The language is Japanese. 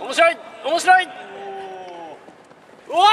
面白い面白い。うわ